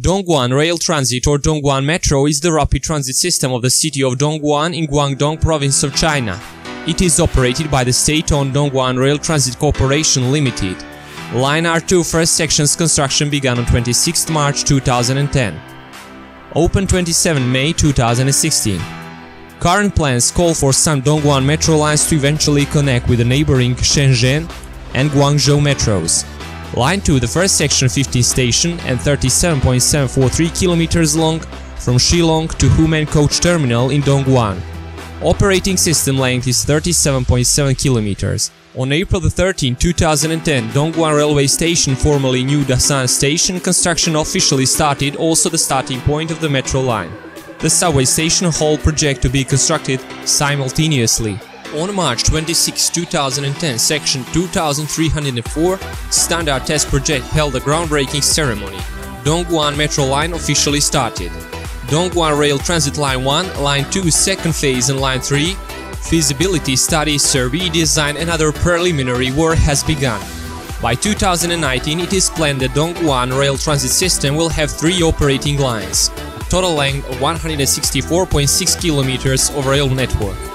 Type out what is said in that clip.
Dongguan Rail Transit or Dongguan Metro is the rapid transit system of the city of Dongguan in Guangdong province of China. It is operated by the state-owned Dongguan Rail Transit Corporation Limited. Line R2 first section's construction began on 26 March 2010. Open 27 May 2016. Current plans call for some Dongguan metro lines to eventually connect with the neighboring Shenzhen and Guangzhou metros. Line 2, the first section 15 station and 37.743 kilometers long from Shilong to Humen coach terminal in Dongguan. Operating system length is 37.7 kilometers. On April 13, 2010, Dongguan railway station, formerly New Dasan station, construction officially started, also the starting point of the metro line. The subway station hall project to be constructed simultaneously. On March 26, 2010, Section 2304 Standard Test Project held a groundbreaking ceremony. Dongguan Metro Line officially started. Dongguan Rail Transit Line 1, Line 2 second phase and Line 3 feasibility study, survey, design and other preliminary work has begun. By 2019 it is planned that Dongguan Rail Transit System will have three operating lines, a total length of 164.6 km of rail network.